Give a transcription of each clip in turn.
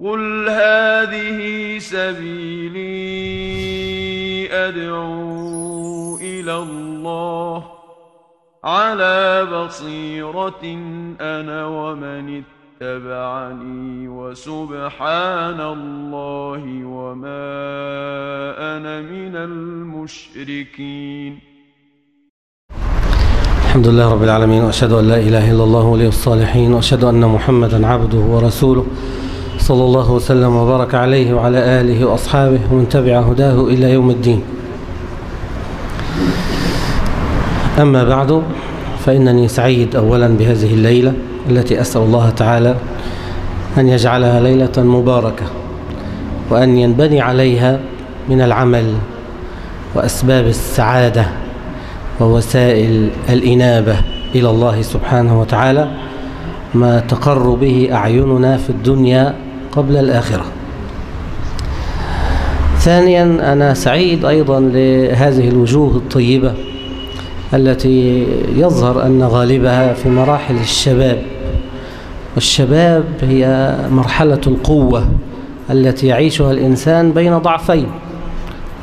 قل هذه سبيلي أدعو إلى الله على بصيرة أنا ومن اتبعني وسبحان الله وما أنا من المشركين الحمد لله رب العالمين وأشهد أن لا إله إلا الله ولي الصالحين وأشهد أن محمدا عبده ورسوله. صلى الله وسلم وبارك عليه وعلى آله وأصحابه ومن تبع هداه إلى يوم الدين. أما بعد فإنني سعيد أولا بهذه الليلة التي أسأل الله تعالى أن يجعلها ليلة مباركة وأن ينبني عليها من العمل وأسباب السعادة ووسائل الإنابة إلى الله سبحانه وتعالى ما تقر به أعيننا في الدنيا قبل الآخرة. ثانيا أنا سعيد أيضا لهذه الوجوه الطيبة التي يظهر أن غالبها في مراحل الشباب. والشباب هي مرحلة القوة التي يعيشها الإنسان بين ضعفين.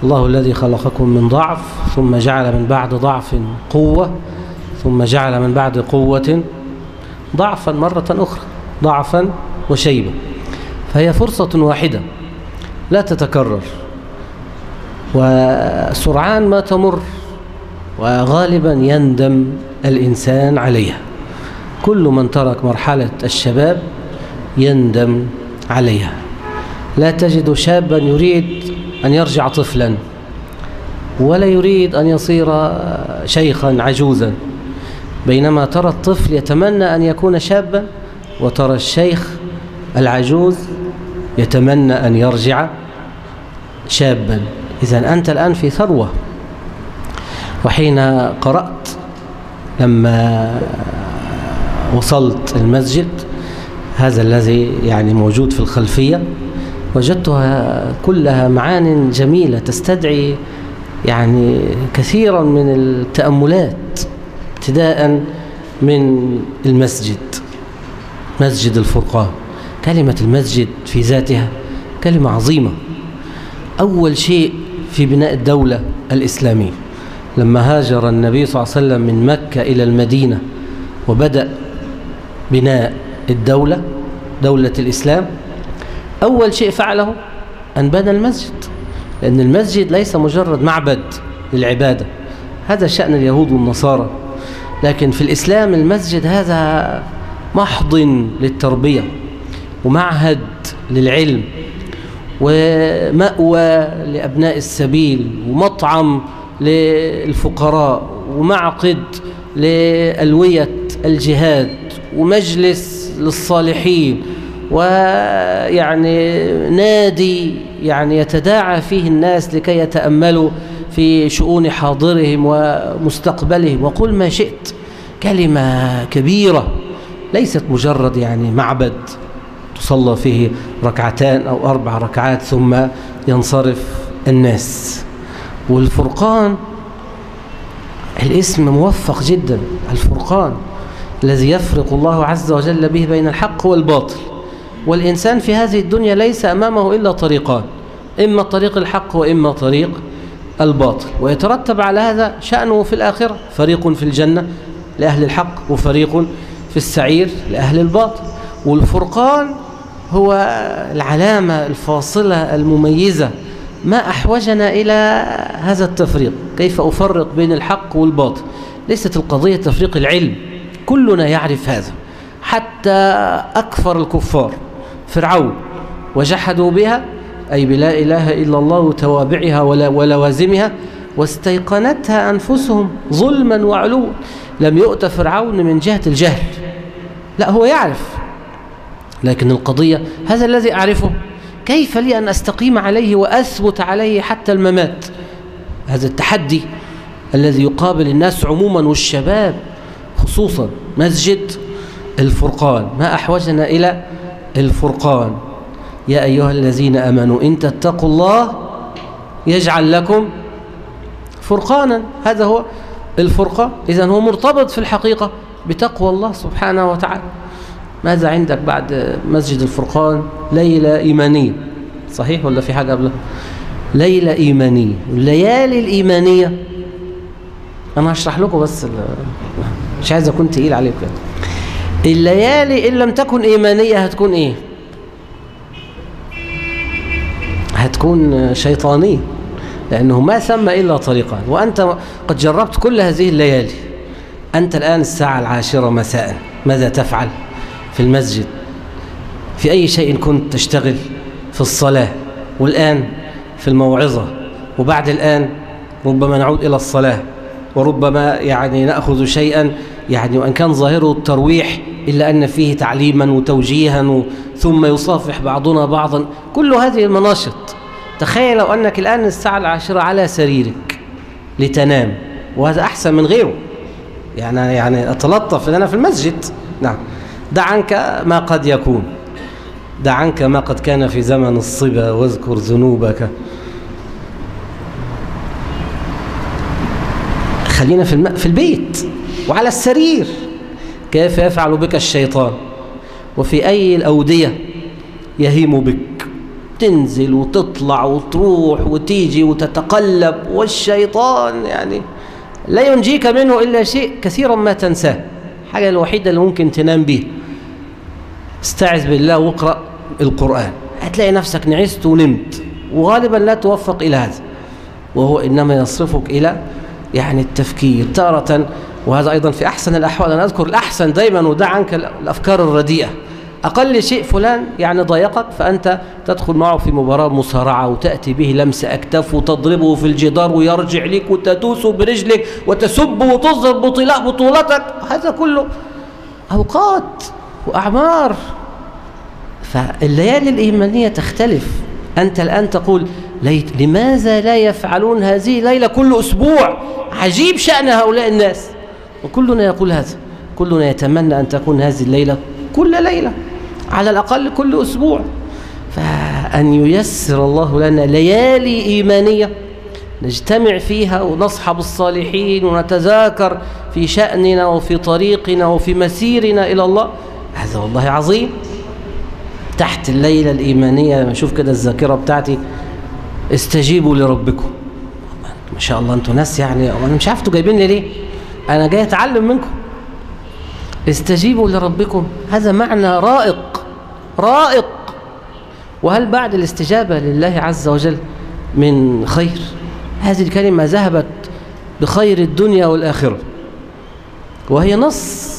الله الذي خلقكم من ضعف ثم جعل من بعد ضعف قوة ثم جعل من بعد قوة ضعفا مرة أخرى ضعفا وشيبا. فهي فرصة واحدة. لا تتكرر. وسرعان ما تمر وغالبا يندم الإنسان عليها. كل من ترك مرحلة الشباب يندم عليها. لا تجد شابا يريد أن يرجع طفلا ولا يريد أن يصير شيخا عجوزا. بينما ترى الطفل يتمنى أن يكون شابا وترى الشيخ العجوز يتمنى أن يرجع شابا. إذا أنت الآن في ثروة. وحين قرأت لما وصلت المسجد هذا الذي يعني موجود في الخلفية وجدتها كلها معان جميلة تستدعي يعني كثيرا من التأملات ابتداء من المسجد مسجد الفرقان. كلمة المسجد في ذاتها كلمة عظيمة. أول شيء في بناء الدولة الإسلامية. لما هاجر النبي صلى الله عليه وسلم من مكة إلى المدينة وبدأ بناء الدولة دولة الإسلام أول شيء فعله أن بنى المسجد لأن المسجد ليس مجرد معبد للعبادة. هذا شأن اليهود والنصارى. لكن في الإسلام المسجد هذا محض للتربية. ومعهد للعلم ومأوى لأبناء السبيل ومطعم للفقراء ومعقد لألوية الجهاد ومجلس للصالحين ويعني نادي يعني يتداعى فيه الناس لكي يتأملوا في شؤون حاضرهم ومستقبلهم. وقل ما شئت كلمة كبيرة ليست مجرد يعني معبد. تصلى فيه ركعتان أو أربع ركعات ثم ينصرف الناس. والفرقان الاسم موفق جدا الفرقان الذي يفرق الله عز وجل به بين الحق والباطل. والإنسان في هذه الدنيا ليس أمامه إلا طريقان إما طريق الحق وإما طريق الباطل. ويترتب على هذا شأنه في الآخرة فريق في الجنة لأهل الحق وفريق في السعير لأهل الباطل. والفرقان هو العلامة الفاصلة المميزة. ما أحوجنا إلى هذا التفريق؟ كيف أفرق بين الحق والباطل؟ ليست القضية تفريق العلم كلنا يعرف هذا. حتى أكفر الكفار فرعون وجحدوا بها أي بلا إله إلا الله وتوابعها ولوازمها واستيقنتها أنفسهم ظلما وعلوا. لم يؤت فرعون من جهة الجهل. لا هو يعرف. لكن القضية هذا الذي أعرفه. كيف لي أن أستقيم عليه وأثبت عليه حتى الممات؟ هذا التحدي الذي يقابل الناس عموما والشباب خصوصا مسجد الفرقان. ما أحوجنا إلى الفرقان؟ يا أيها الذين أمنوا إن تتقوا الله يجعل لكم فرقانا. هذا هو الفرقان. إذا هو مرتبط في الحقيقة بتقوى الله سبحانه وتعالى. ماذا عندك بعد مسجد الفرقان؟ ليلة إيمانية. صحيح ولا في حاجة قبلها؟ ليلة إيمانية. الليالي الإيمانية. أنا هشرح لكم بس مش عايز أكون تقيل عليكم يعني. الليالي إن لم تكن إيمانية هتكون إيه؟ هتكون شيطانية. لأنه ما ثم إلا طريقان. وأنت قد جربت كل هذه الليالي. أنت الآن الساعة العاشرة مساء. ماذا تفعل؟ في المسجد. في أي شيء كنت تشتغل في الصلاة؟ والآن في الموعظة. وبعد الآن ربما نعود إلى الصلاة. وربما يعني نأخذ شيئا يعني وأن كان ظاهره الترويح إلا أن فيه تعليما وتوجيها ثم يصافح بعضنا بعضا. كل هذه المناشط. تخيل لو أنك الآن الساعة العاشرة على سريرك لتنام وهذا أحسن من غيره. يعني يعني أتلطف أن أنا في المسجد. نعم. دع عنك ما قد يكون. دع عنك ما قد كان في زمن الصبا واذكر ذنوبك. خلينا في, الم... في البيت وعلى السرير. كيف يفعل بك الشيطان؟ وفي أي الأودية يهيم بك. تنزل وتطلع وتروح وتيجي وتتقلب. والشيطان يعني لا ينجيك منه إلا شيء كثيرا ما تنساه. الحاجة الوحيدة اللي ممكن تنام بيها استعذ بالله واقرأ القرآن. هتلاقي نفسك نعست ونمت. وغالبا لا توفق إلى هذا. وهو إنما يصرفك إلى يعني التفكير. تارة وهذا أيضا في أحسن الأحوال. أنا أذكر الأحسن دايما ودع عنك الأفكار الرديئة. أقل شيء فلان يعني ضايقك فأنت تدخل معه في مباراة مصارعة وتأتي به لمس أكتاف وتضربه في الجدار ويرجع لك وتدوس برجلك وتسب وتظهر بطولتك. هذا كله أوقات. وأعمار. فالليالي الإيمانية تختلف. أنت الآن تقول ليت لماذا لا يفعلون هذه ليلة كل أسبوع؟ عجيب شأن هؤلاء الناس. وكلنا يقول هذا كلنا يتمنى أن تكون هذه الليلة كل ليلة على الأقل كل أسبوع. فأن ييسر الله لنا ليالي إيمانية نجتمع فيها ونصحب الصالحين ونتذاكر في شأننا وفي طريقنا وفي مسيرنا إلى الله هذا والله عظيم. تحت الليلة الإيمانية لما أشوف كده الذاكرة بتاعتي استجيبوا لربكم. ما شاء الله أنتوا ناس يعني أنا مش عارف أنتوا جايبين لي ليه؟ أنا جاي أتعلم منكم. استجيبوا لربكم. هذا معنى رائق رائق. وهل بعد الاستجابة لله عز وجل من خير؟ هذه الكلمة ذهبت بخير الدنيا والآخرة وهي نص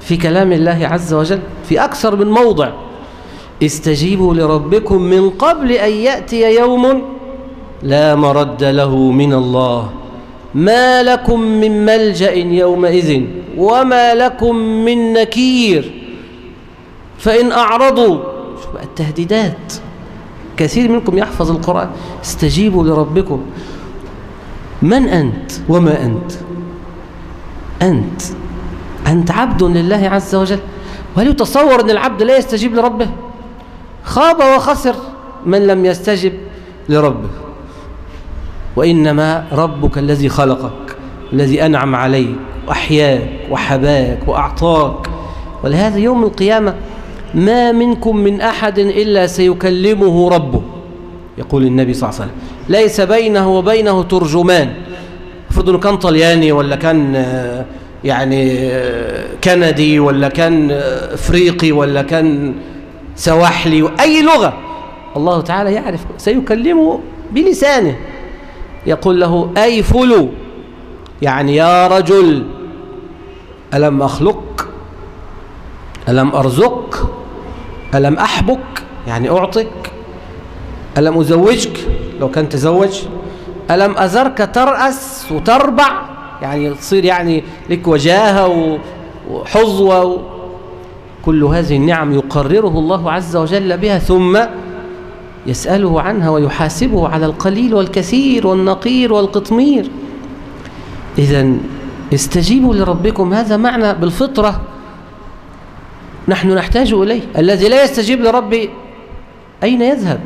في كلام الله عز وجل في أكثر من موضع. استجيبوا لربكم من قبل أن يأتي يوم لا مرد له من الله. ما لكم من ملجأ يومئذ وما لكم من نكير. فإن أعرضوا بقى التهديدات. كثير منكم يحفظ القرآن. استجيبوا لربكم. من أنت وما أنت؟ أنت. أنت عبد لله عز وجل. وهل يتصور أن العبد لا يستجيب لربه. خاب وخسر من لم يستجب لربه. وإنما ربك الذي خلقك الذي أنعم عليك وأحياك وحباك وأعطاك. ولهذا يوم القيامة ما منكم من أحد إلا سيكلمه ربه. يقول النبي صلى الله عليه وسلم ليس بينه وبينه ترجمان. أفرض إنه كان طلياني ولا كان يعني كندي ولا كان افريقي ولا كان سواحلي أي لغة. الله تعالى يعرف سيكلمه بلسانه. يقول له أي فلو؟ يعني يا رجل ألم أخلق؟ ألم ارزقك ألم أحبك؟ يعني أعطك. ألم أزوجك؟ لو كان تزوج. ألم أذرك ترأس وتربع؟ يعني تصير يعني لك وجاهة وحظوة كل هذه النعم يقرره الله عز وجل بها ثم يسأله عنها ويحاسبه على القليل والكثير والنقير والقطمير. إذا استجيبوا لربكم هذا معنى بالفطرة نحن نحتاج إليه. الذي لا يستجيب لربي أين يذهب؟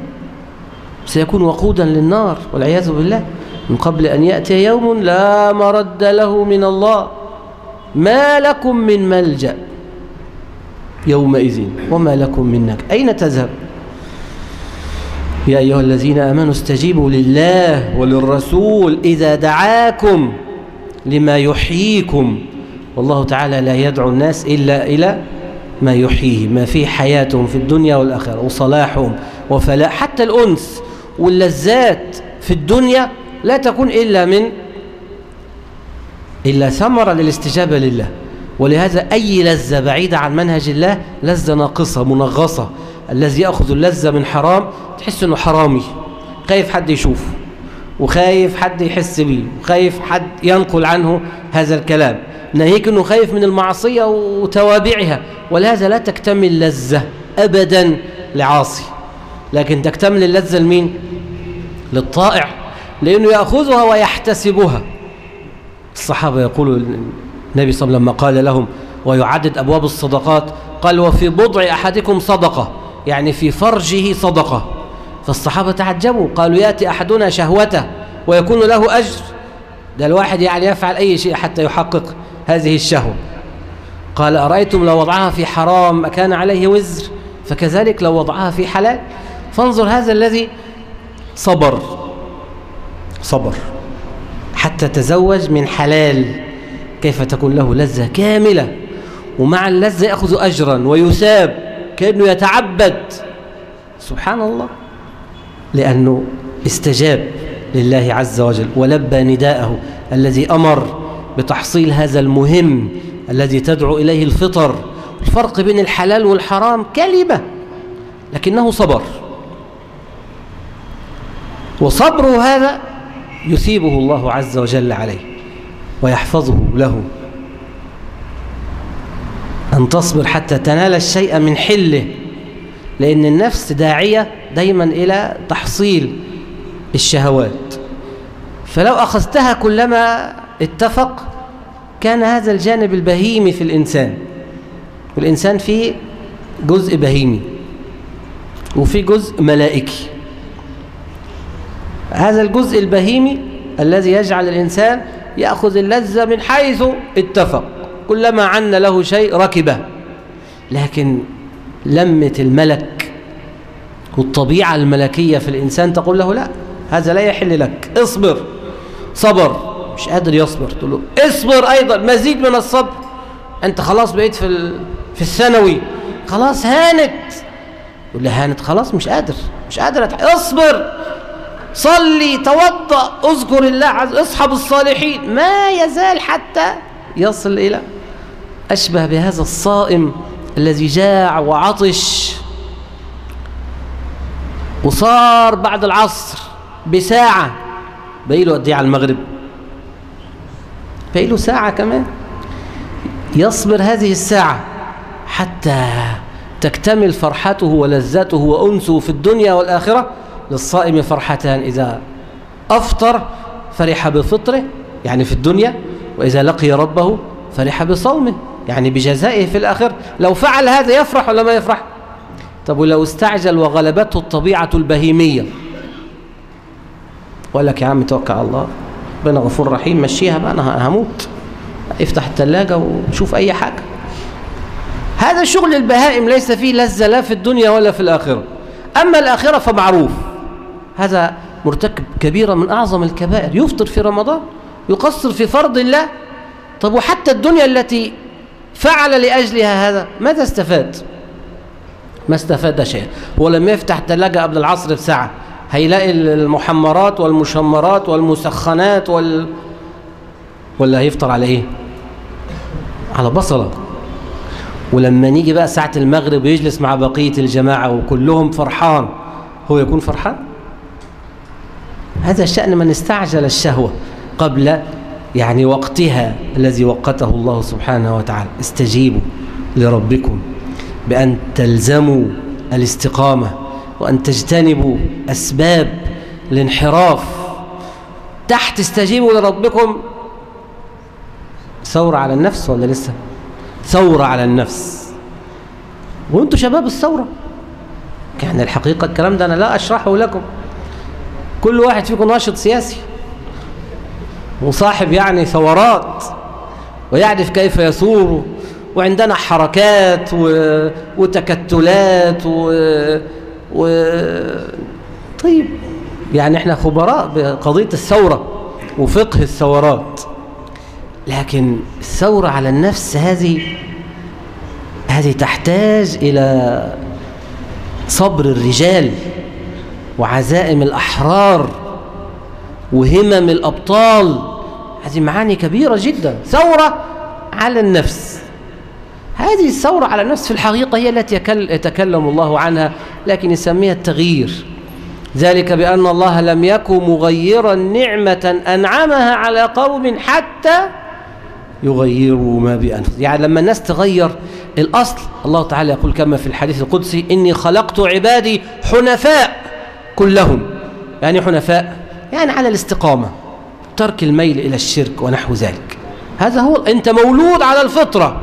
سيكون وقودا للنار والعياذ بالله. من قبل أن يأتي يوم لا مرد له من الله ما لكم من ملجأ يومئذ وما لكم من أين تذهب؟ يا أيها الذين آمنوا استجيبوا لله وللرسول إذا دعاكم لما يحييكم. والله تعالى لا يدعو الناس إلا إلى ما يحييه ما فيه حياتهم في الدنيا والآخرة وصلاحهم وفلاح حتى الأنس واللذات في الدنيا لا تكون إلا من إلا ثمرة للاستجابة لله. ولهذا أي لذة بعيدة عن منهج الله لذة ناقصة منغصة. الذي يأخذ اللذة من حرام تحس أنه حرامي. خايف حد يشوفه وخايف حد يحس بيه وخايف حد ينقل عنه هذا الكلام. ناهيك أنه خايف من المعصية وتوابعها. ولهذا لا تكتمل لذة أبدا لعاصي. لكن تكتمل اللذة لمين؟ للطائع. لأنه يأخذها ويحتسبها. الصحابة يقولوا النبي صلى الله عليه وسلم لما قال لهم ويعدد أبواب الصدقات قال وفي بضع أحدكم صدقة يعني في فرجه صدقة. فالصحابة تعجبوا قالوا يأتي أحدنا شهوته ويكون له أجر. ده الواحد يعني يفعل أي شيء حتى يحقق هذه الشهوة. قال أرأيتم لو وضعها في حرام أكان عليه وزر فكذلك لو وضعها في حلال. فانظر هذا الذي صبر. صبر حتى تزوج من حلال كيف تكون له لذة كاملة. ومع اللذة يأخذ أجرا ويثاب كأنه يتعبد. سبحان الله. لأنه استجاب لله عز وجل ولبى نداءه الذي أمر بتحصيل هذا المهم الذي تدعو إليه الفطر. الفرق بين الحلال والحرام كلمة لكنه صبر. وصبره هذا يثيبه الله عز وجل عليه ويحفظه له. أن تصبر حتى تنال الشيء من حله لأن النفس داعية دايما إلى تحصيل الشهوات. فلو أخذتها كلما اتفق كان هذا الجانب البهيمي في الإنسان. والإنسان فيه جزء بهيمي وفي جزء ملائكي. هذا الجزء البهيمي الذي يجعل الإنسان يأخذ اللذة من حيث اتفق. كلما عن له شيء ركبه. لكن لمة الملك والطبيعة الملكية في الإنسان تقول له لا هذا لا يحل لك. اصبر. صبر. مش قادر يصبر. تقول له اصبر أيضا. مزيد من الصبر. أنت خلاص بقيت في في الثانوي. خلاص هانت. يقول له هانت خلاص مش قادر. مش قادر. اصبر. صلي توضأ اذكر الله عز اصحب الصالحين. ما يزال حتى يصل إلى أشبه بهذا الصائم الذي جاع وعطش وصار بعد العصر بساعة. بقيله قد إيه على المغرب. بقيله ساعة كمان. يصبر هذه الساعة حتى تكتمل فرحته ولذته وأنسه في الدنيا والآخرة. للصائم فرحتان إذا أفطر فرح بفطره يعني في الدنيا وإذا لقي ربه فرح بصومه يعني بجزائه في الآخر. لو فعل هذا يفرح ولا ما يفرح؟ طب ولو استعجل وغلبته الطبيعة البهيمية؟ وقال لك يا عم توكل على الله ربنا غفور رحيم مشيها بقى أنا هموت. افتح الثلاجة وشوف أي حاجة. هذا شغل البهائم ليس فيه لذة لا في الدنيا ولا في الآخرة. أما الآخرة فمعروف. هذا مرتكب كبيرة من أعظم الكبائر. يفطر في رمضان يقصر في فرض الله طب وحتى الدنيا التي فعل لأجلها هذا ماذا استفاد؟ ما استفاد شيئا. ولم يفتح الثلاجة قبل العصر بساعة. هيلاقي المحمرات والمشمرات والمسخنات وال... ولا هيفطر على إيه؟ على بصلة. ولما نيجي بقى ساعة المغرب ويجلس مع بقية الجماعة وكلهم فرحان هو يكون فرحان؟ هذا شأن من استعجل الشهوة قبل يعني وقتها الذي وقته الله سبحانه وتعالى. استجيبوا لربكم بأن تلزموا الاستقامة وأن تجتنبوا أسباب الانحراف. تحت استجيبوا لربكم. ثورة على النفس ولا لسه؟ ثورة على النفس. وأنتم شباب الثورة. يعني الحقيقة الكلام ده أنا لا أشرحه لكم. كل واحد فيكم ناشط سياسي وصاحب يعني ثورات ويعرف كيف يثور وعندنا حركات و... وتكتلات و... و... طيب يعني إحنا خبراء بقضية الثورة وفقه الثورات لكن الثورة على النفس هذه هذه تحتاج إلى صبر الرجال. وعزائم الأحرار وهمم الأبطال. هذه معاني كبيرة جدا. ثورة على النفس. هذه الثورة على النفس في الحقيقة هي التي يتكلم الله عنها لكن يسميها التغيير. ذلك بأن الله لم يكن مغيرا نعمة أنعمها على قوم حتى يغيروا ما بأنفسهم. يعني لما الناس تغير الأصل الله تعالى يقول كما في الحديث القدسي إني خلقت عبادي حنفاء. كلهم يعني حنفاء يعني على الاستقامة ترك الميل إلى الشرك ونحو ذلك. هذا هو أنت مولود على الفطرة.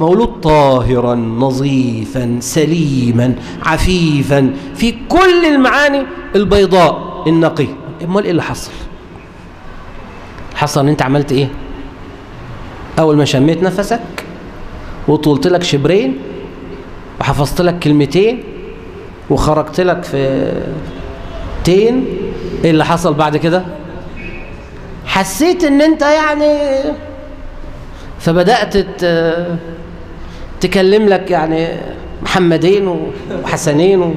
مولود طاهرا نظيفا سليما عفيفا في كل المعاني البيضاء النقية أمال إيه اللي حصل؟ حصل إن أنت عملت إيه؟ أول ما شميت نفسك وطولت لك شبرين وحفظت لك كلمتين وخرجت لك في تين إيه اللي حصل بعد كده؟ حسيت إن أنت يعني فبدأت تكلم لك يعني محمدين وحسنين و...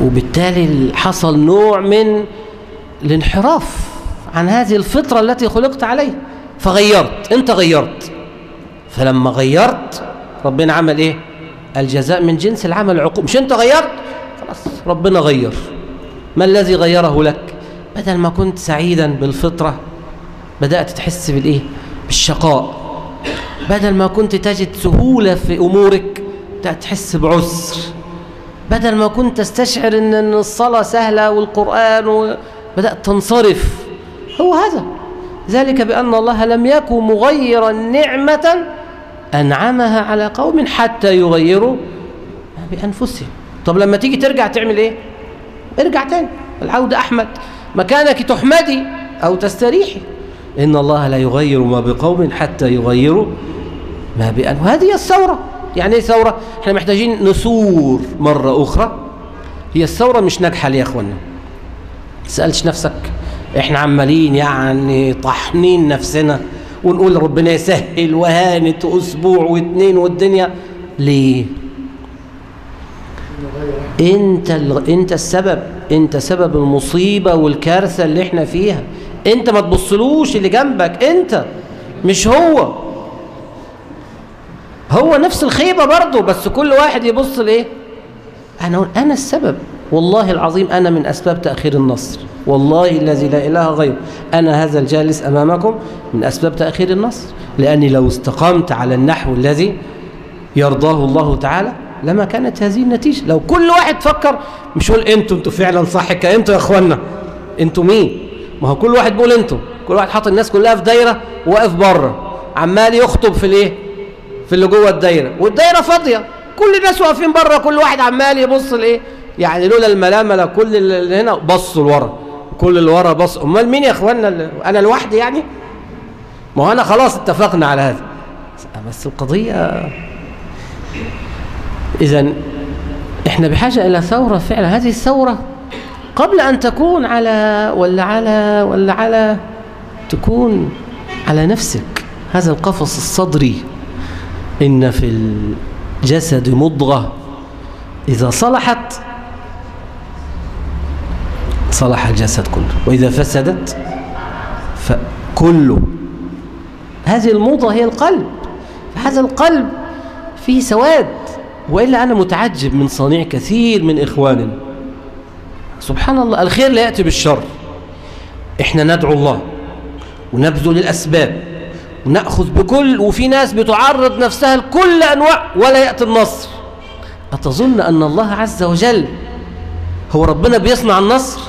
وبالتالي حصل نوع من الانحراف عن هذه الفطرة التي خلقت عليها فغيرت. أنت غيرت. فلما غيرت ربنا عمل إيه؟ الجزاء من جنس العمل عقوب مش أنت غيرت ربنا غير. ما الذي غيره لك؟ بدل ما كنت سعيدا بالفطرة بدأت تحس بالإيه؟ بالشقاء. بدل ما كنت تجد سهولة في أمورك تحس بعسر. بدل ما كنت تستشعر إن الصلاة سهلة والقرآن. بدأت تنصرف. هو هذا. ذلك بأن الله لم يكن مغيرا نعمة أنعمها على قوم حتى يغيروا بأنفسهم. طب لما تيجي ترجع تعمل إيه؟ ارجع تاني. العودة أحمد. مكانك تحمدي أو تستريحي. إن الله لا يغير ما بقوم حتى يغيروا ما بأن. وهذه الثورة. يعني إيه ثورة؟ إحنا محتاجين نثور مرة أخرى. هي الثورة مش ناجحة ليه يا أخوانا سألتش نفسك. إحنا عمالين يعني طحنين نفسنا ونقول ربنا يسهل وهانت أسبوع واثنين والدنيا. ليه؟ انت انت السبب انت سبب المصيبة والكارثة اللي إحنا فيها. انت ما تبصلوش اللي جنبك انت مش هو. هو نفس الخيبة برضه بس كل واحد يبص لإيه؟ أنا أنا السبب. والله العظيم أنا من أسباب تأخير النصر. والله الذي لا إله غيره. أنا هذا الجالس أمامكم من أسباب تأخير النصر. لأني لو استقمت على النحو الذي يرضاه الله تعالى لما كانت هذه النتيجة. لو كل واحد فكر مش يقول أنتوا أنتوا فعلا صح أنتوا يا اخوانا أنتوا مين؟ ما هو كل واحد بيقول أنتوا كل واحد حاطط الناس كلها في دايرة وواقف بره. عمال يخطب في الايه؟ في اللي جوه الدايرة. والدايرة فاضية. كل الناس واقفين بره. كل واحد عمال يبص لإيه؟ يعني لولا الملامة لكل اللي هنا بصوا لورا. كل اللي ورا بص أمال مين يا اخوانا أنا لوحدي يعني؟ ما هو أنا خلاص اتفقنا على هذا. بس القضية اذا إحنا بحاجة إلى ثورة فعلا. هذه الثورة قبل أن تكون على ولا على ولا على تكون على نفسك. هذا القفص الصدري. إن في الجسد مضغة. إذا صلحت صلح الجسد كله. وإذا فسدت فكله. هذه الموضة هي القلب. هذا القلب فيه سواد. وإلا أنا متعجب من صنيع كثير من إخواننا. سبحان الله الخير لا يأتي بالشر. إحنا ندعو الله ونبذل الأسباب ونأخذ بكل وفي ناس بتعرض نفسها لكل أنواع ولا يأتي النصر. أتظن أن الله عز وجل هو ربنا بيصنع النصر؟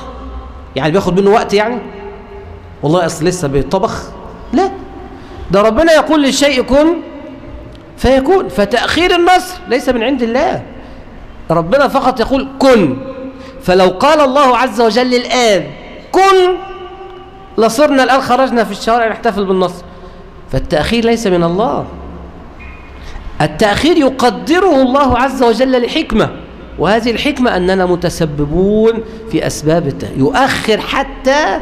يعني بياخد منه وقت يعني؟ والله أصل لسه بيطبخ؟ لا. ده ربنا يقول للشيء كن فيكون فتأخير النصر ليس من عند الله. ربنا فقط يقول كن. فلو قال الله عز وجل الآن كن لصرنا الآن خرجنا في الشوارع نحتفل بالنصر. فالتأخير ليس من الله. التأخير يقدره الله عز وجل لحكمة. وهذه الحكمة أننا متسببون في أسباب التأخير. يؤخر حتى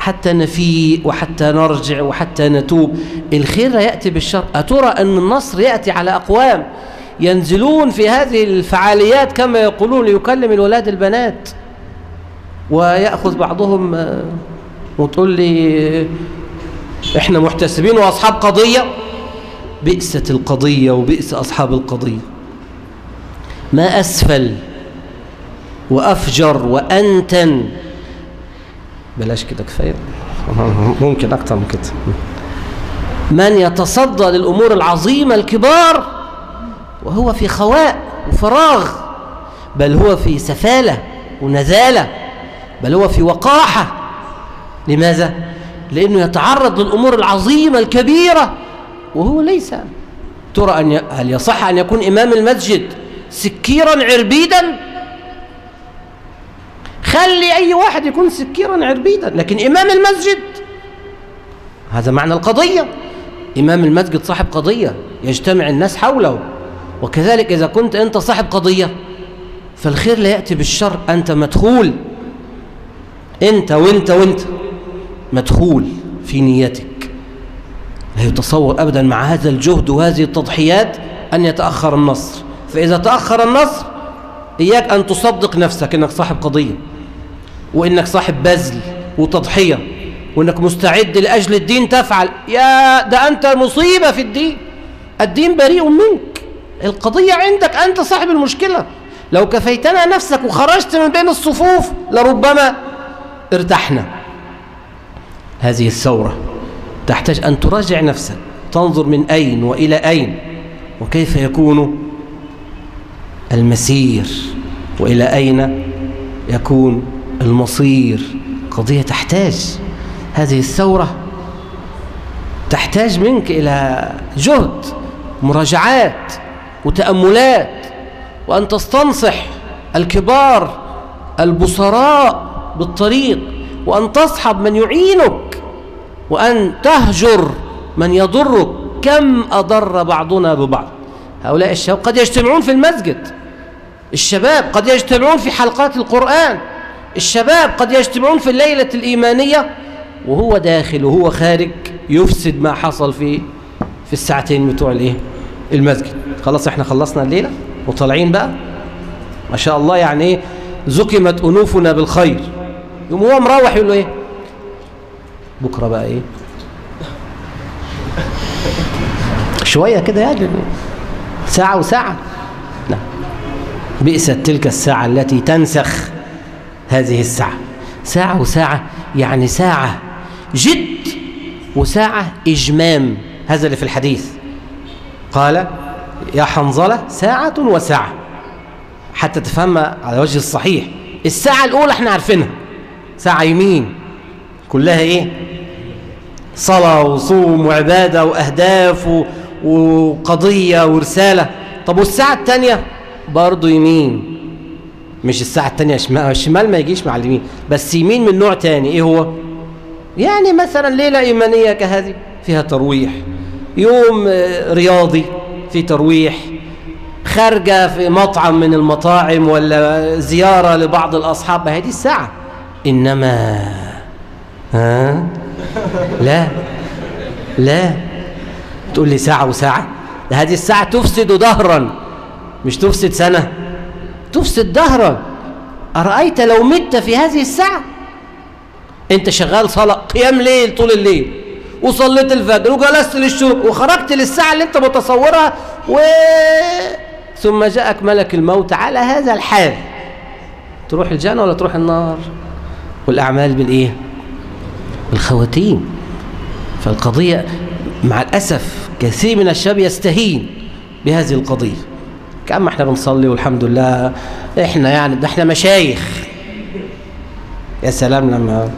حتى نفيء وحتى نرجع وحتى نتوب. الخير لا يأتي بالشر. أترى أن النصر يأتي على أقوام ينزلون في هذه الفعاليات كما يقولون ليكلم الولاد البنات ويأخذ بعضهم آه، وتقول لي إحنا محتسبين وأصحاب قضية. بئست القضية وبئس أصحاب القضية. ما أسفل وأفجر وأنتن بلاش كده كفاية. ممكن أكتر من كده. من يتصدى للأمور العظيمة الكبار وهو في خواء وفراغ بل هو في سفالة ونزالة بل هو في وقاحة. لماذا؟ لأنه يتعرض للأمور العظيمة الكبيرة وهو ليس. ترى أن ي... هل يصح أن يكون إمام المسجد سكيرا عربيدا؟ خلي أي واحد يكون سكيرا عربيدا. لكن إمام المسجد هذا معنى القضية. إمام المسجد صاحب قضية يجتمع الناس حوله. وكذلك إذا كنت أنت صاحب قضية فالخير لا يأتي بالشر أنت مدخول. أنت وأنت وأنت مدخول في نيتك. لا يتصور ابدا مع هذا الجهد وهذه التضحيات أن يتأخر النصر. فإذا تأخر النصر إياك أن تصدق نفسك إنك صاحب قضية. وإنك صاحب بذل وتضحية وإنك مستعد لأجل الدين تفعل. يا ده أنت مصيبة في الدين. الدين بريء منك. القضية عندك أنت صاحب المشكلة. لو كفيتنا نفسك وخرجت من بين الصفوف لربما ارتحنا. هذه الثورة تحتاج أن تراجع نفسك تنظر من أين وإلى أين وكيف يكون المسير وإلى أين يكون المصير قضية تحتاج. هذه الثورة تحتاج منك إلى جهد مراجعات وتأملات وأن تستنصح الكبار البصراء بالطريق وأن تصحب من يعينك وأن تهجر من يضرك كم أضر بعضنا ببعض. هؤلاء الشباب قد يجتمعون في المسجد. الشباب قد يجتمعون في حلقات القرآن. الشباب قد يجتمعون في الليلة الإيمانية وهو داخل وهو خارج يفسد ما حصل في في الساعتين بتوع الايه؟ المسجد. خلاص إحنا خلصنا الليلة وطالعين بقى. ما شاء الله يعني إيه زكمت أنوفنا بالخير. يقوم هو مروح يقول له إيه؟ بكرة بقى إيه؟ شوية كده يعني. ساعة وساعة. لا بئست تلك الساعة التي تنسخ هذه الساعة. ساعة وساعة يعني ساعة جد وساعة إجمام. هذا اللي في الحديث. قال يا حنظلة ساعة وساعة. حتى تفهمها على وجه الصحيح. الساعة الأولى إحنا عارفينها. ساعة يمين. كلها إيه؟ صلاة وصوم وعبادة وأهداف. وقضية ورسالة. طب والساعة التانية؟ برضو يمين. مش الساعة التانية شمال الشمال ما يجيش مع اليمين بس يمين من نوع تاني إيه هو؟ يعني مثلا ليلة إيمانية كهذه فيها ترويح. يوم رياضي في ترويح. خارجة في مطعم من المطاعم ولا زيارة لبعض الأصحاب هذه الساعة. إنما ها؟ لا لا. تقول لي ساعة وساعة؟ هذه الساعة تفسد دهرا مش تفسد سنة. تفسد دهرا أرأيت لو مت في هذه الساعة؟ أنت شغال صلاة قيام ليل طول الليل وصليت الفجر وجلست للشرب وخرجت للساعة اللي أنت متصورها و ثم جاءك ملك الموت على هذا الحال. تروح الجنة ولا تروح النار؟ والأعمال بالإيه؟ بالخواتيم. فالقضية مع الأسف كثير من الشباب يستهين بهذه القضية. كأما إحنا بنصلي والحمد لله إحنا يعني ده إحنا مشايخ. يا سلام لما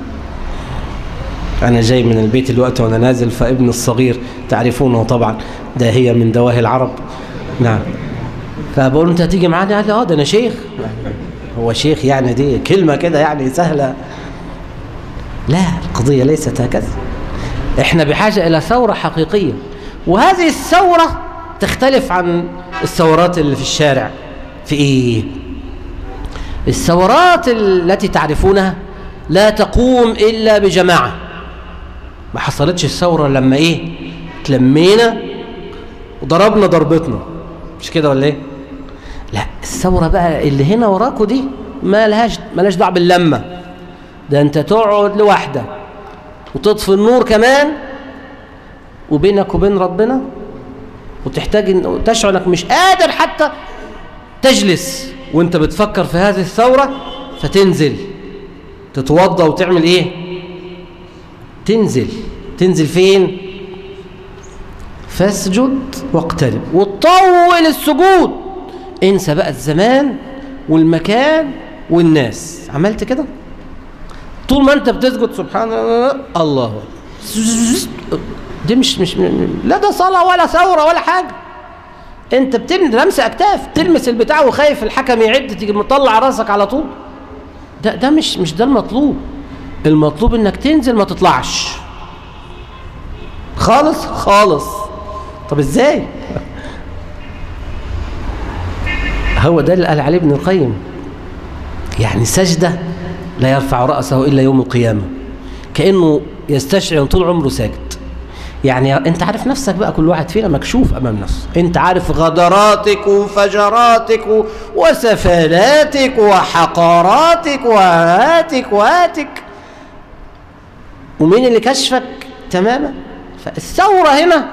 أنا جاي من البيت الوقت وأنا نازل فابن الصغير تعرفونه طبعا ده هي من دواهي العرب. نعم. فبقول أنت هتيجي معانا؟ قال لي آه ده أنا شيخ. هو شيخ يعني دي كلمة كده يعني سهلة. لا القضية ليست هكذا. إحنا بحاجة إلى ثورة حقيقية وهذه الثورة تختلف عن الثورات اللي في الشارع. في إيه؟ الثورات التي تعرفونها لا تقوم إلا بجماعة. ما حصلتش الثورة لما إيه؟ تلمينا وضربنا ضربتنا. مش كده ولا إيه؟ لا الثورة بقى اللي هنا وراكوا دي ما لهاش مالهاش دعوة باللمة. ده أنت تقعد لوحدك وتطفي النور كمان وبينك وبين ربنا وتحتاج إن تشعر انك مش قادر حتى تجلس. وأنت بتفكر في هذه الثورة فتنزل. تتوضى وتعمل إيه؟ تنزل. تنزل فين؟ فاسجد واقترب. وتطول السجود. انسى بقى الزمان والمكان والناس. عملت كده؟ طول ما أنت بتسجد سبحان الله. دي مش مش لا ده صلاة ولا ثورة ولا حاجة. انت بتلمس لمس أكتاف تلمس البتاع وخايف الحكم يعد تيجي مطلع راسك على طول. ده ده مش مش ده المطلوب. المطلوب إنك تنزل ما تطلعش. خالص خالص. طب إزاي؟ هو ده اللي قال عليه ابن القيم. يعني سجدة لا يرفع رأسه إلا يوم القيامة. كأنه يستشعر طول عمره ساجد. يعني انت عارف نفسك بقى كل واحد فينا مكشوف أمام نفسه. انت عارف غدراتك وفجراتك وسفالاتك وحقاراتك وهاتك وهاتك. ومين اللي كشفك؟ تماما. فالثورة هنا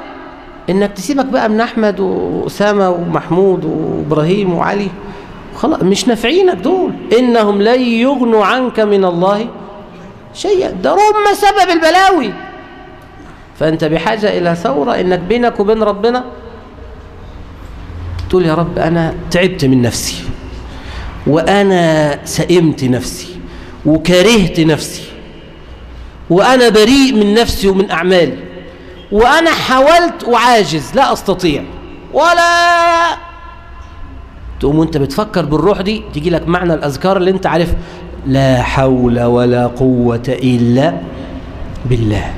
إنك تسيبك بقى من أحمد وأسامة ومحمود وإبراهيم وعلي. خلاص مش نافعينك دول. إنهم لن يغنوا عنك من الله شيئا. ده هم سبب البلاوي. فأنت بحاجة إلى ثورة إنك بينك وبين ربنا. تقول يا رب أنا تعبت من نفسي وأنا سئمت نفسي وكرهت نفسي وأنا بريء من نفسي ومن أعمالي وأنا حاولت وعاجز لا أستطيع. ولا تقوم وأنت بتفكر بالروح دي تيجي لك معنى الأذكار اللي أنت عارف لا حول ولا قوة إلا بالله.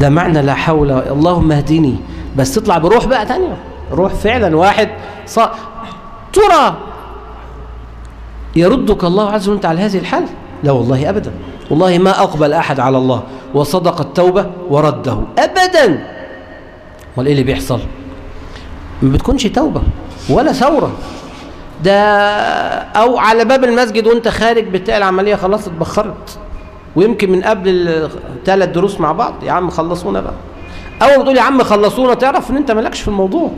ده معنى لا حول اللهم اهدني. بس تطلع بروح بقى تانية روح فعلا واحد ص... ترى يردك الله عز وجل على هذه الحال؟ لا والله أبدا. والله ما أقبل أحد على الله وصدق التوبة ورده. أبدا. أمال إيه اللي بيحصل؟ ما بتكونش توبة ولا ثورة. ده أو على باب المسجد وأنت خارج بتلاقي العملية خلاص اتبخرت. ويمكن من قبل الثلاث دروس مع بعض يا عم خلصونا بقى. أول ما تقول يا عم خلصونا تعرف إن أنت مالكش في الموضوع.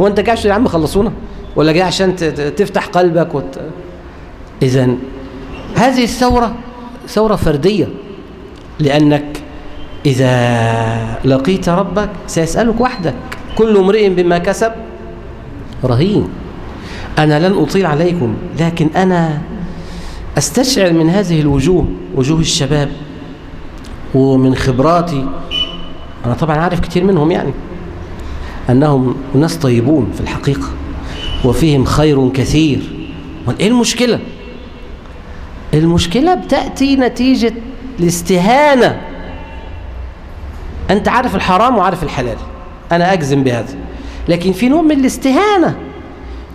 هو أنت جاي عشان يا عم خلصونا؟ ولا جاي عشان تفتح قلبك وت... إذا هذه الثورة ثورة فردية. لأنك إذا لقيت ربك سيسألك وحدك. كل امرئ بما كسب رهين. أنا لن أطيل عليكم لكن أنا أستشعر من هذه الوجوه وجوه الشباب ومن خبراتي أنا طبعا عارف كتير منهم يعني أنهم ناس طيبون في الحقيقة وفيهم خير كثير. إيه المشكلة؟ المشكلة بتأتي نتيجة الاستهانة. أنت عارف الحرام وعارف الحلال أنا أجزم بهذا. لكن في نوع من الاستهانة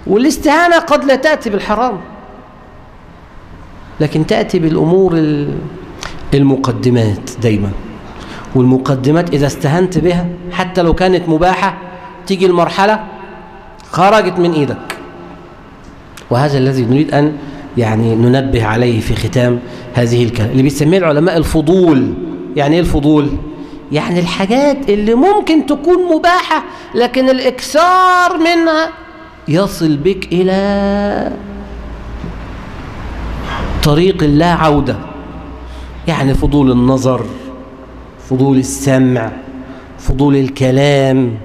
والاستهانة قد لا تأتي بالحرام. لكن تأتي بالأمور المقدمات دايما. والمقدمات إذا استهنت بها حتى لو كانت مباحة تيجي المرحلة خرجت من إيدك. وهذا الذي نريد أن يعني ننبه عليه في ختام هذه الكلام. اللي بيسميه العلماء الفضول. يعني إيه الفضول؟ يعني الحاجات اللي ممكن تكون مباحة لكن الإكثار منها يصل بك إلى طريق لا عودة. يعني فضول النظر فضول السمع فضول الكلام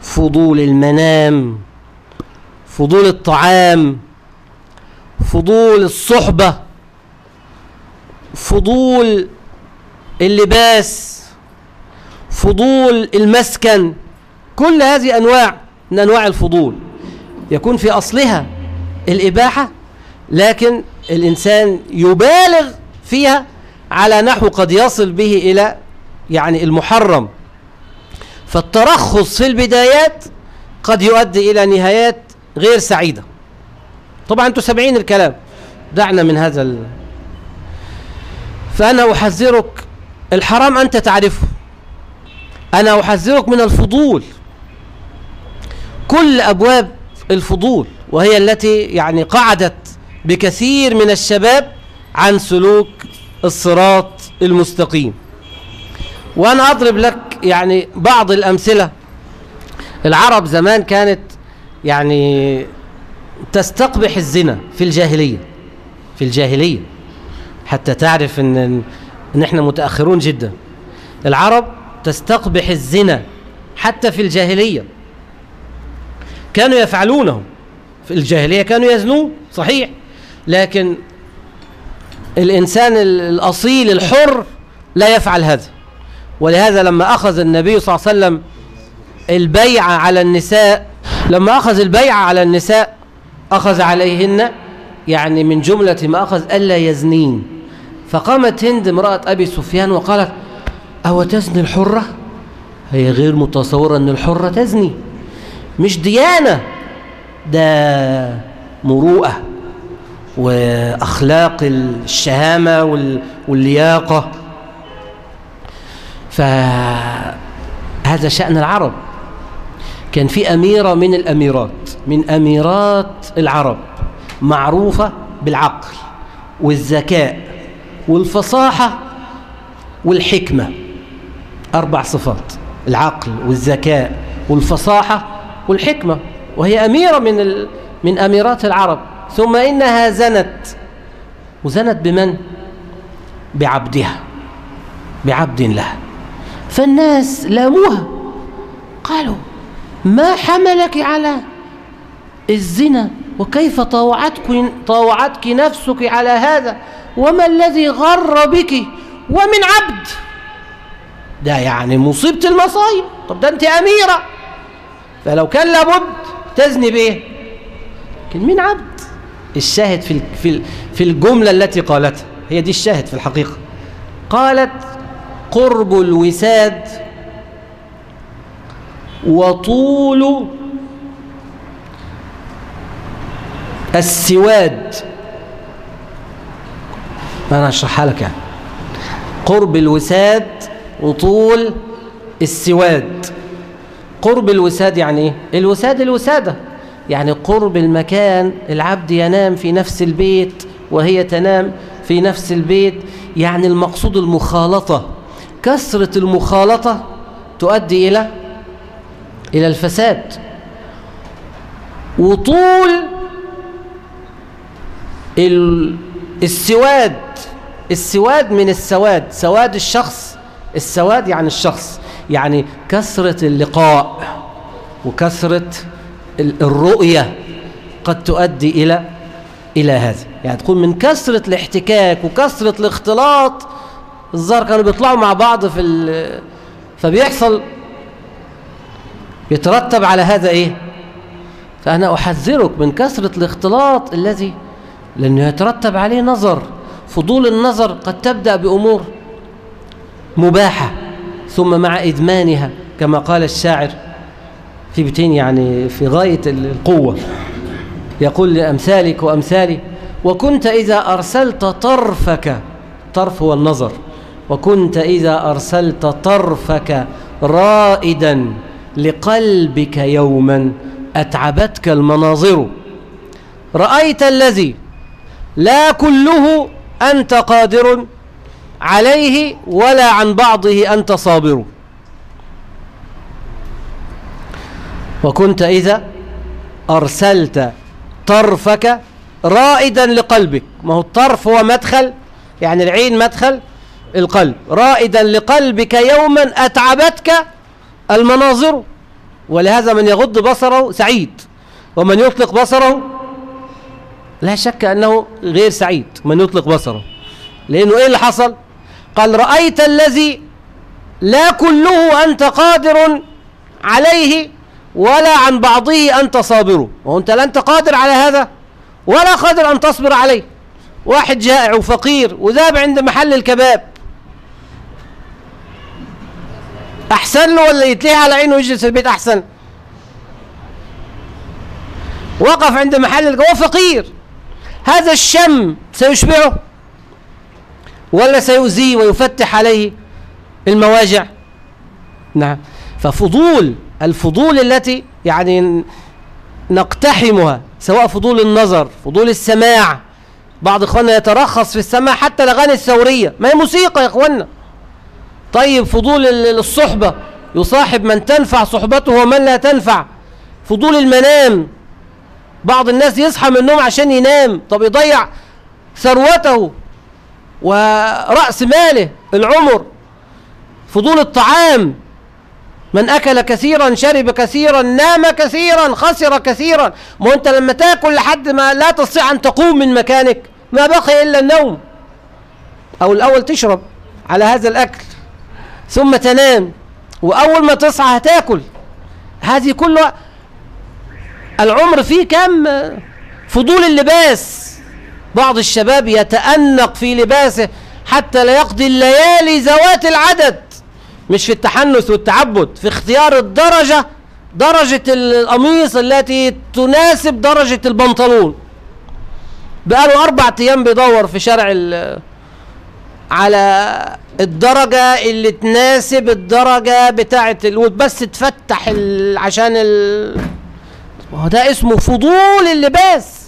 فضول المنام فضول الطعام فضول الصحبة فضول اللباس فضول المسكن. كل هذه أنواع من أنواع الفضول. يكون في أصلها الإباحة لكن الإنسان يبالغ فيها على نحو قد يصل به إلى يعني المحرم. فالترخص في البدايات قد يؤدي إلى نهايات غير سعيدة. طبعا أنتم سامعين الكلام. دعنا من هذا ال... فأنا أحذرك. الحرام أنت تعرفه. أنا أحذرك من الفضول. كل أبواب الفضول وهي التي يعني قعدت بكثير من الشباب عن سلوك الصراط المستقيم. وأنا أضرب لك يعني بعض الأمثلة. العرب زمان كانت يعني تستقبح الزنا في الجاهلية في الجاهلية. حتى تعرف إن إن إحنا متأخرون جدا. العرب تستقبح الزنا حتى في الجاهلية. كانوا يفعلونه. في الجاهلية كانوا يزنون صحيح. لكن الإنسان الأصيل الحر لا يفعل هذا. ولهذا لما أخذ النبي صلى الله عليه وسلم البيع على النساء لما أخذ البيع على النساء أخذ عليهن يعني من جملة ما أخذ ألا يزنين. فقامت هند امرأة أبي سفيان وقالت أو تزني الحرة؟ هي غير متصورة أن الحرة تزني. مش ديانة ده مروءة. وأخلاق الشهامة واللياقة. فهذا شأن العرب. كان في أميرة من الأميرات من أميرات العرب معروفة بالعقل والذكاء والفصاحة والحكمة. أربع صفات العقل والذكاء والفصاحة والحكمة. وهي أميرة من. من أميرات العرب. ثم إنها زنت. وزنت بمن؟ بعبدها. بعبد لها فالناس لاموها. قالوا ما حملك على الزنا؟ وكيف طاوعتك, طاوعتك نفسك على هذا؟ وما الذي غر بك؟ ومن عبد. ده يعني مصيبة المصايب. طب ده أنت أميرة. فلو كان لابد تزني بإيه؟ لكن من عبد. الشاهد في في في الجملة التي قالتها. هي دي الشاهد في الحقيقة. قالت قرب الوساد وطول السواد. أنا أشرحها لك يعني. قرب الوساد وطول السواد. قرب الوساد يعني إيه؟ الوساد الوسادة. يعني قرب المكان العبد ينام في نفس البيت وهي تنام في نفس البيت يعني المقصود المخالطة. كثرة المخالطة تؤدي إلى إلى الفساد. وطول السواد السواد من السواد سواد الشخص السواد يعني الشخص. يعني كثرة اللقاء وكثرة الرؤية قد تؤدي إلى إلى هذا. يعني تكون من كثرة الاحتكاك وكثرة الاختلاط الظاهر كانوا بيطلعوا مع بعض في فبيحصل يترتب على هذا إيه؟ فأنا أحذرك من كثرة الاختلاط الذي لأنه يترتب عليه نظر. فضول النظر قد تبدأ بأمور مباحة ثم مع إدمانها كما قال الشاعر في بيتين يعني في غاية القوة. يقول لأمثالك وأمثالي وكنت إذا أرسلت طرفك طرف هو النظر وكنت إذا أرسلت طرفك رائدا لقلبك يوما أتعبتك المناظر. رأيت الذي لا كله أنت قادر عليه ولا عن بعضه أنت صابر. وكنت إذا أرسلت طرفك رائدا لقلبك. ما هو الطرف هو مدخل يعني العين مدخل القلب. رائدا لقلبك يوما أتعبتك المناظر. ولهذا من يغض بصره سعيد ومن يطلق بصره لا شك أنه غير سعيد. من يطلق بصره لأنه إيه اللي حصل؟ قال رأيت الذي لا كله أنت قادر عليه ولا عن بعضه أنت صابر وأنت لا أنت قادر على هذا ولا قادر أن تصبر عليه. واحد جائع وفقير وذاب عند محل الكباب. أحسن له ولا يتليه على عينه ويجلس في البيت أحسن؟ وقف عند محل هو فقير. هذا الشم سيشبعه ولا سيؤذيه ويفتح عليه المواجع؟ نعم. ففضول الفضول التي يعني نقتحمها سواء فضول النظر فضول السماع. بعض إخواننا يترخص في السماع حتى الأغاني الثورية. ما هي موسيقى يا إخواننا. طيب فضول ال- الصحبة. يصاحب من تنفع صحبته ومن لا تنفع. فضول المنام. بعض الناس يصحى من النوم عشان ينام. طب يضيع ثروته ورأس ماله العمر. فضول الطعام. من أكل كثيرا شرب كثيرا نام كثيرا خسر كثيرا. ما أنت لما تأكل لحد ما لا تستطيع أن تقوم من مكانك ما بقي إلا النوم. أو الأول تشرب على هذا الأكل ثم تنام. وأول ما تصحى هتاكل هذه كلها العمر فيه كم؟ فضول اللباس. بعض الشباب يتأنق في لباسه حتى لا يقضي الليالي ذوات العدد. مش في التحنث والتعبد في اختيار الدرجة درجة القميص التي تناسب درجة البنطلون. بقاله أربع أيام بيدور في شارع على الدرجة اللي تناسب الدرجة بتاعة بس تفتح عشان ال... ده اسمه فضول اللباس.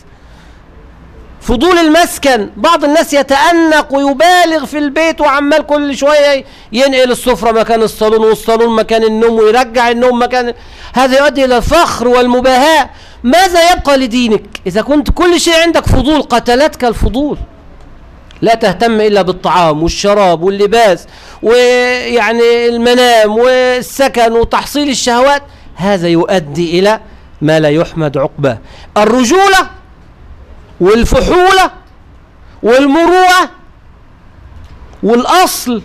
فضول المسكن. بعض الناس يتأنق ويبالغ في البيت وعمال كل شوية ينقل السفرة مكان الصالون والصالون مكان النوم ويرجع النوم مكان. هذا يؤدي إلى الفخر والمباهاة. ماذا يبقى لدينك؟ إذا كنت كل شيء عندك فضول قتلتك الفضول. لا تهتم إلا بالطعام والشراب واللباس ويعني المنام والسكن وتحصيل الشهوات. هذا يؤدي إلى ما لا يحمد عقباه. الرجولة والفحولة والمروءة والأصل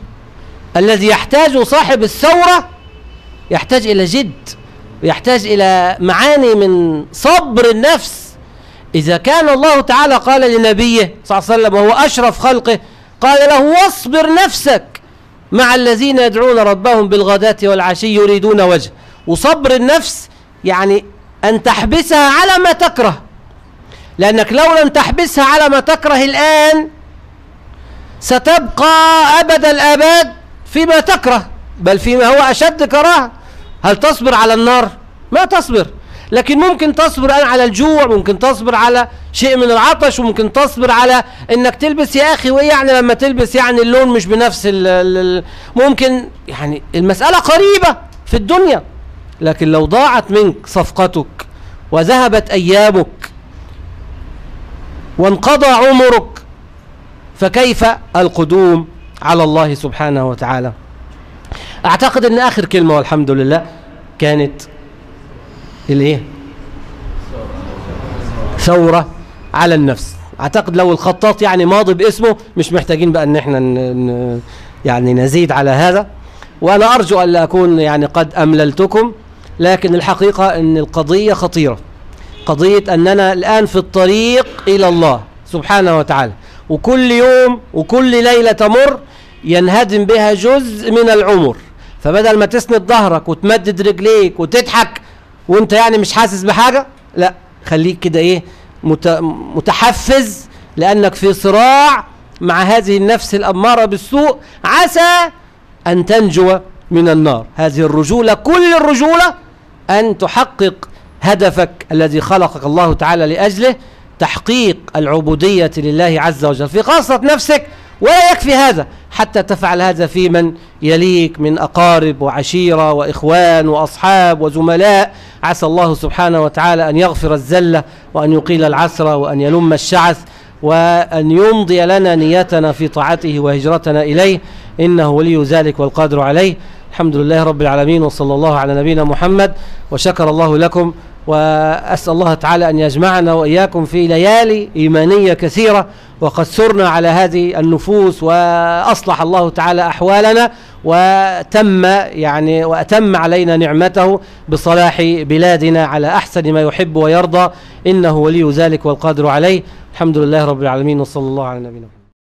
الذي يحتاجه صاحب الثورة يحتاج إلى جد ويحتاج إلى معاني من صبر النفس. إذا كان الله تعالى قال لنبيه صلى الله عليه وسلم وهو أشرف خلقه قال له واصبر نفسك مع الذين يدعون ربهم بالغداة والعشي يريدون وجه. وصبر النفس يعني أن تحبسها على ما تكره. لأنك لو لم تحبسها على ما تكره الآن ستبقى أبد الآباد فيما تكره بل فيما هو أشد كراهة. هل تصبر على النار؟ ما تصبر. لكن ممكن تصبر على الجوع ممكن تصبر على شيء من العطش وممكن تصبر على إنك تلبس يا أخي. وايه يعني لما تلبس يعني اللون مش بنفس ال ال ممكن يعني المسألة قريبة في الدنيا. لكن لو ضاعت منك صفقتك وذهبت أيامك وانقضى عمرك فكيف القدوم على الله سبحانه وتعالى؟ أعتقد إن آخر كلمة والحمد لله كانت الإيه؟ ثورة على النفس. أعتقد لو الخطاط يعني ماضي باسمه مش محتاجين بقى إن إحنا. يعني نزيد على هذا. وأنا أرجو أن لا أكون يعني قد أمللتكم لكن الحقيقة إن القضية خطيرة. قضية أننا الآن في الطريق إلى الله سبحانه وتعالى. وكل يوم وكل ليلة تمر ينهدم بها جزء من العمر. فبدل ما تسند ظهرك وتمدد رجليك وتضحك وأنت يعني مش حاسس بحاجة لا خليك كده إيه مت... متحفز لأنك في صراع مع هذه النفس الأمارة بالسوء. عسى أن تنجو من النار. هذه الرجولة كل الرجولة أن تحقق هدفك الذي خلقك الله تعالى لأجله تحقيق العبودية لله عز وجل في خاصة نفسك ولا يكفي هذا حتى تفعل هذا في من يليك من أقارب وعشيرة وإخوان وأصحاب وزملاء. عسى الله سبحانه وتعالى أن يغفر الزلة وأن يقيل العسر وأن يلم الشعث وأن يمضي لنا نيتنا في طاعته وهجرتنا إليه. إنه ولي ذلك والقادر عليه. الحمد لله رب العالمين وصلى الله على نبينا محمد. وشكر الله لكم وأسأل الله تعالى أن يجمعنا وإياكم في ليالي إيمانية كثيرة وقد سرنا على هذه النفوس وأصلح الله تعالى أحوالنا وتم يعني وأتم علينا نعمته بصلاح بلادنا على أحسن ما يحب ويرضى إنه ولي ذلك والقادر عليه. الحمد لله رب العالمين وصلى الله على نبينا محمد.